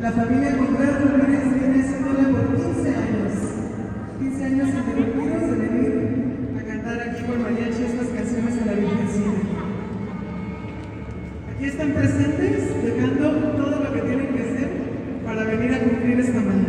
La familia Contreras Ramírez viene haciéndola por 15 años. 15 años interrumpidos de venir a cantar aquí con mariachi estas canciones a la Virgencita. Aquí están presentes, dejando todo lo que tienen que hacer para venir a cumplir esta manera.